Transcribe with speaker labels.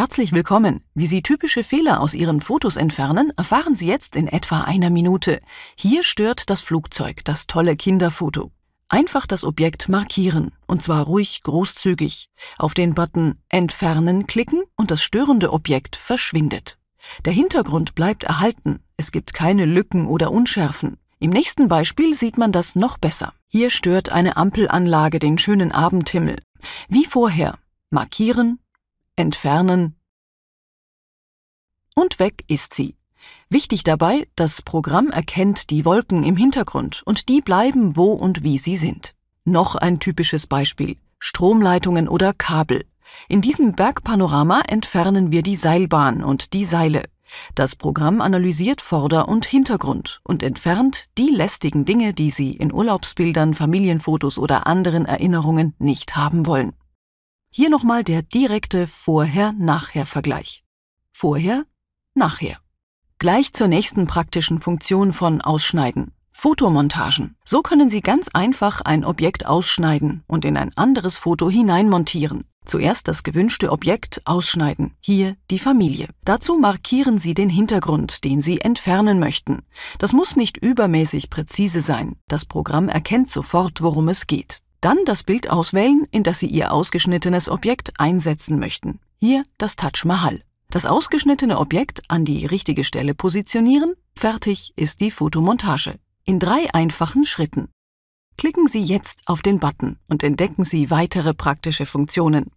Speaker 1: Herzlich willkommen. Wie Sie typische Fehler aus Ihren Fotos entfernen, erfahren Sie jetzt in etwa einer Minute. Hier stört das Flugzeug, das tolle Kinderfoto. Einfach das Objekt markieren, und zwar ruhig großzügig. Auf den Button Entfernen klicken und das störende Objekt verschwindet. Der Hintergrund bleibt erhalten, es gibt keine Lücken oder Unschärfen. Im nächsten Beispiel sieht man das noch besser. Hier stört eine Ampelanlage den schönen Abendhimmel. Wie vorher. Markieren, entfernen und weg ist sie. Wichtig dabei, das Programm erkennt die Wolken im Hintergrund und die bleiben wo und wie sie sind. Noch ein typisches Beispiel. Stromleitungen oder Kabel. In diesem Bergpanorama entfernen wir die Seilbahn und die Seile. Das Programm analysiert Vorder- und Hintergrund und entfernt die lästigen Dinge, die Sie in Urlaubsbildern, Familienfotos oder anderen Erinnerungen nicht haben wollen. Hier nochmal der direkte Vorher-Nachher-Vergleich. Vorher, nachher. Gleich zur nächsten praktischen Funktion von Ausschneiden. Fotomontagen. So können Sie ganz einfach ein Objekt ausschneiden und in ein anderes Foto hineinmontieren. Zuerst das gewünschte Objekt ausschneiden. Hier die Familie. Dazu markieren Sie den Hintergrund, den Sie entfernen möchten. Das muss nicht übermäßig präzise sein. Das Programm erkennt sofort, worum es geht. Dann das Bild auswählen, in das Sie Ihr ausgeschnittenes Objekt einsetzen möchten. Hier das Taj Mahal. Das ausgeschnittene Objekt an die richtige Stelle positionieren. Fertig ist die Fotomontage. In drei einfachen Schritten. Klicken Sie jetzt auf den Button und entdecken Sie weitere praktische Funktionen.